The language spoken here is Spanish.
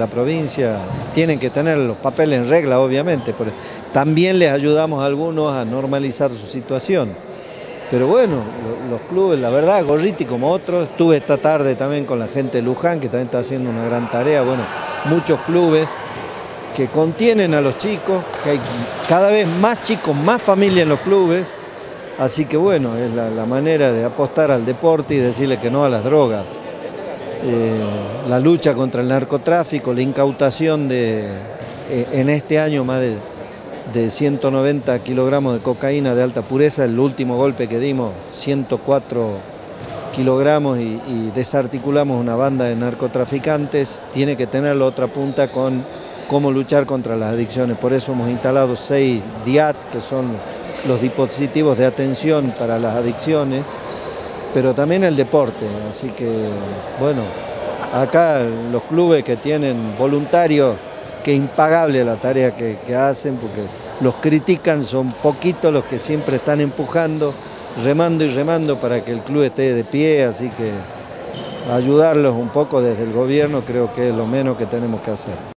La provincia tienen que tener los papeles en regla, obviamente, pero también les ayudamos a algunos a normalizar su situación. Pero bueno, los clubes, la verdad, Gorriti como otros, estuve esta tarde también con la gente de Luján, que también está haciendo una gran tarea, bueno, muchos clubes que contienen a los chicos, que hay cada vez más chicos, más familia en los clubes, así que bueno, es la, la manera de apostar al deporte y decirle que no a las drogas. Eh, la lucha contra el narcotráfico, la incautación de, eh, en este año más de, de, 190 kilogramos de cocaína de alta pureza, el último golpe que dimos, 104 kilogramos y, y desarticulamos una banda de narcotraficantes, tiene que tener la otra punta con cómo luchar contra las adicciones. Por eso hemos instalado seis DIAT, que son los dispositivos de atención para las adicciones, pero también el deporte. Así que, bueno, acá los clubes que tienen voluntarios, que es impagable la tarea que, que hacen, porque los critican, son poquitos los que siempre están empujando, remando y remando para que el club esté de pie, así que ayudarlos un poco desde el gobierno creo que es lo menos que tenemos que hacer.